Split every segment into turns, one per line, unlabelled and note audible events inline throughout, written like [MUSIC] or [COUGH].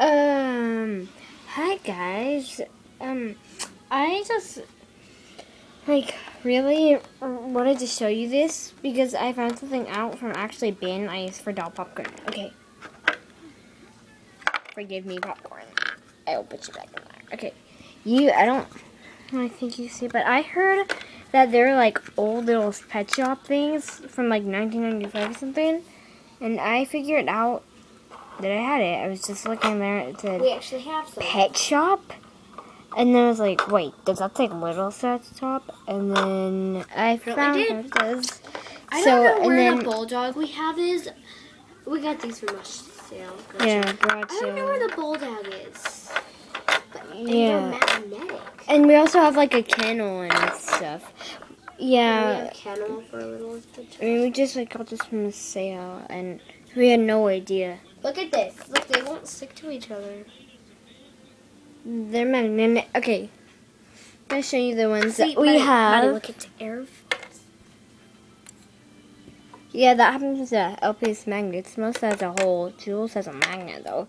Um, hi guys. Um, I just like really wanted to show you this because I found something out from actually bin I used for doll popcorn. Okay. Forgive me, popcorn. I will put you back in there. Okay. You, I don't, I think you see, but I heard that they're like old little pet shop things from like 1995 or something, and I figured out that I had it. I was just looking there. It said
We actually have some.
pet shop. And then I was like, wait, does that say little at the top? And then I found
did.
what it does.
I
so,
don't know
and
where
then,
the bulldog we have is. We got these from a sale.
yeah, garage
I don't know where the bulldog is. But and
Yeah.
magnetic.
And we also have like a kennel and stuff.
we have
Yeah,
kennel for a little.
I mean, we just like got this from a sale and we had no idea.
Look at this. Look, they won't stick to each other.
They're magnetic. Okay. I'm gonna show you the ones
See,
that we have.
Look, it's air.
Yeah, that happens with the LPS magnets. Most has a hole. Jules has a magnet though.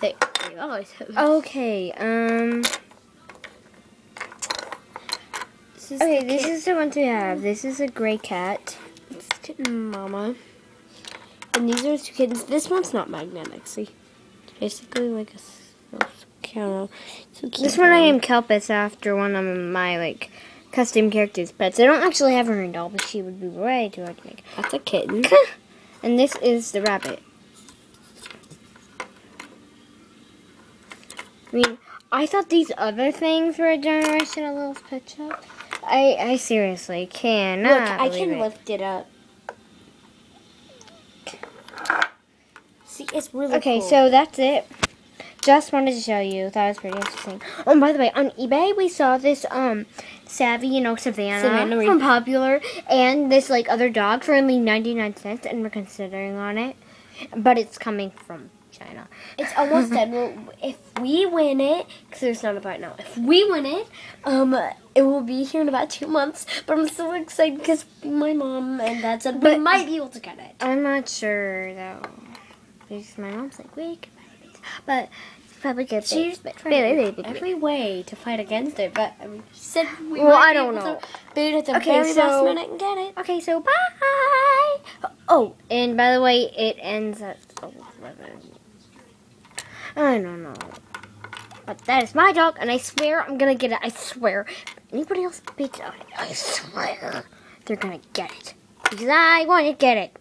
They, they always have.
Okay, um.
This is
Okay,
the
this is the ones we have. This is a gray cat.
Kitten mama. And these are two kittens. This one's not magnetic. See, it's basically like a little. So
This one I am Kelpis after one of my like custom characters pets. I don't actually have her in doll, but she would be way too hard to make.
That's a kitten.
And this is the rabbit. I mean, I thought these other things were a generation of Little Pet Shop. I I seriously cannot.
Look, I can
it.
lift it up. See, it's really
Okay,
cool.
so that's it. Just wanted to show you. That was pretty interesting. Oh, and by the way, on eBay we saw this um Savvy, you know, Savannah,
Savannah
from Popular, and this like other dog for only ninety nine cents, and we're considering on it, but it's coming from China.
It's almost [LAUGHS] done. Well, if we win it, because there's not about now. If we win it, um, it will be here in about two months. But I'm so excited because my mom and dad said we might be able to get it.
I'm not sure though, because my mom's like we could buy it, but it's probably good.
She's
but
trying every way to fight against it, but I mean, she said we
Well, I don't know.
it at the
Okay,
very last minute and get it.
Okay, so bye. Oh, and by the way, it ends at eleven. I don't know, but that is my dog, and I swear I'm gonna get it. I swear. Anybody else beats it, I swear they're gonna get it because I want to get it.